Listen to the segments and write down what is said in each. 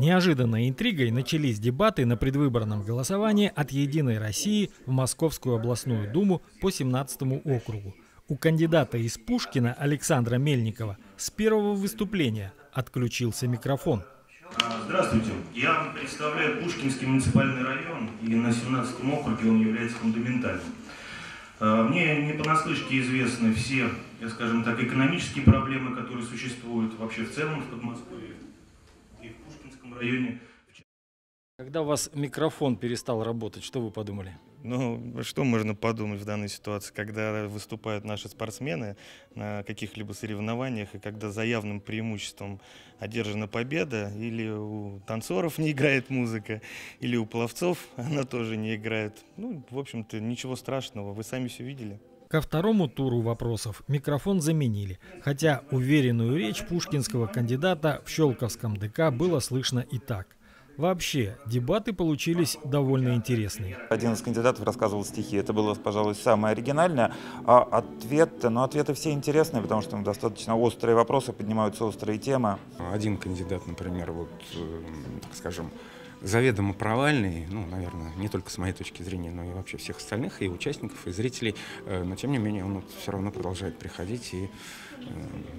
Неожиданной интригой начались дебаты на предвыборном голосовании от «Единой России» в Московскую областную думу по 17 округу. У кандидата из Пушкина Александра Мельникова с первого выступления отключился микрофон. Здравствуйте. Я представляю Пушкинский муниципальный район, и на 17 округе он является фундаментальным. А, мне не понаслышке известны все, скажем так, экономические проблемы, которые существуют вообще в целом в Подмосковье в Пушкинском районе. Когда у вас микрофон перестал работать, что вы подумали? Ну, что можно подумать в данной ситуации, когда выступают наши спортсмены на каких-либо соревнованиях, и когда за явным преимуществом одержана победа, или у танцоров не играет музыка, или у пловцов она тоже не играет. Ну, в общем-то, ничего страшного, вы сами все видели. Ко второму туру вопросов микрофон заменили, хотя уверенную речь пушкинского кандидата в Щелковском ДК было слышно и так. Вообще, дебаты получились довольно интересные. Один из кандидатов рассказывал стихи. Это было, пожалуй, самое оригинальное. А ответы, ну, ответы все интересные, потому что достаточно острые вопросы, поднимаются острые темы. Один кандидат, например, вот, э, так скажем, заведомо провальный, ну, наверное, не только с моей точки зрения, но и вообще всех остальных, и участников, и зрителей, э, но тем не менее он вот все равно продолжает приходить и э,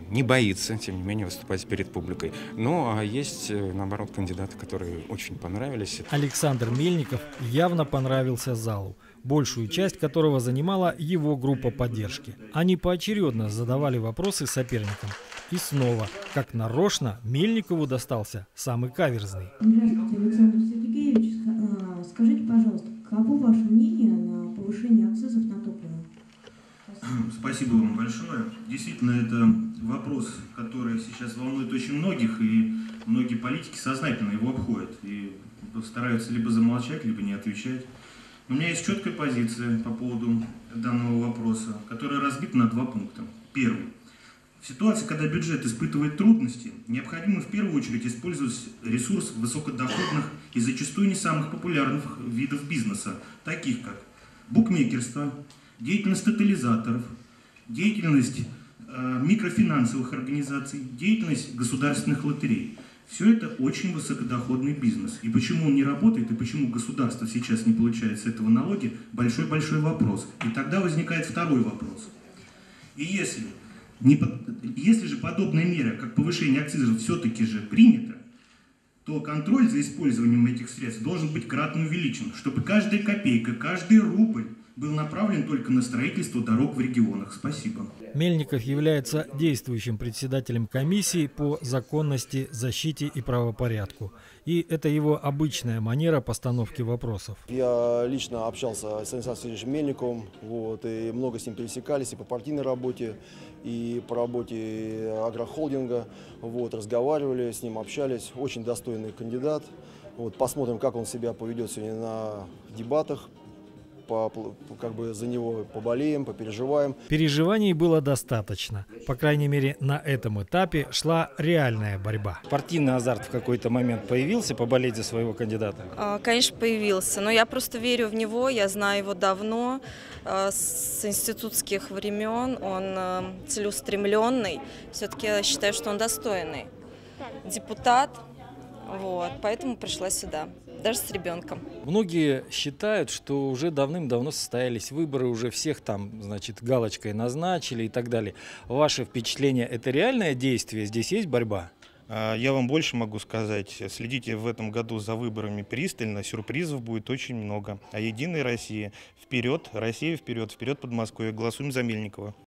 не боится, тем не менее, выступать перед публикой. Ну, а есть, э, наоборот, кандидаты, которые очень понравились. Александр Мельников явно понравился залу большую часть которого занимала его группа поддержки. Они поочередно задавали вопросы соперникам. И снова, как нарочно, Мельникову достался самый каверзный. Здравствуйте, Александр Сергеевич. А, скажите, пожалуйста, каково ваше мнение на повышение акцизов на топливо? Спасибо. Вам большое. Действительно, это вопрос, который сейчас волнует очень многих, и многие политики сознательно его обходят и стараются либо замолчать, либо не отвечать. У меня есть четкая позиция по поводу данного вопроса, которая разбита на два пункта. Первый. В ситуации, когда бюджет испытывает трудности, необходимо в первую очередь использовать ресурс высокодоходных и зачастую не самых популярных видов бизнеса, таких как букмекерство, деятельность тотализаторов, деятельность э, микрофинансовых организаций, деятельность государственных лотерей. Все это очень высокодоходный бизнес. И почему он не работает, и почему государство сейчас не получает с этого налоги, большой-большой вопрос. И тогда возникает второй вопрос. И если не, если же подобная мера, как повышение акцизов, все-таки же принята, то контроль за использованием этих средств должен быть кратно увеличен, чтобы каждая копейка, каждый рубль был направлен только на строительство дорог в регионах. Спасибо. Мельников является действующим председателем комиссии по законности, защите и правопорядку. И это его обычная манера постановки вопросов. Я лично общался с Александром Сергеевичем Мельниковым, вот, и много с ним пересекались и по партийной работе, и по работе агрохолдинга. Вот, разговаривали с ним, общались. Очень достойный кандидат. Вот, посмотрим, как он себя поведет сегодня на дебатах по, как бы за него поболеем, попереживаем. Переживаний было достаточно. По крайней мере, на этом этапе шла реальная борьба. Партийный азарт в какой-то момент появился поболеть за своего кандидата? А, конечно, появился. Но я просто верю в него, я знаю его давно, а, с институтских времен. Он а, целеустремленный. Все-таки я считаю, что он достойный депутат. Вот, поэтому пришла сюда даже с ребенком. Многие считают, что уже давным-давно состоялись выборы, уже всех там, значит, галочкой назначили и так далее. Ваше впечатление – это реальное действие? Здесь есть борьба? А, я вам больше могу сказать. Следите в этом году за выборами пристально. Сюрпризов будет очень много. А Единая Россия вперед, Россия вперед, вперед Подмосковье. Голосуем за Мельникова.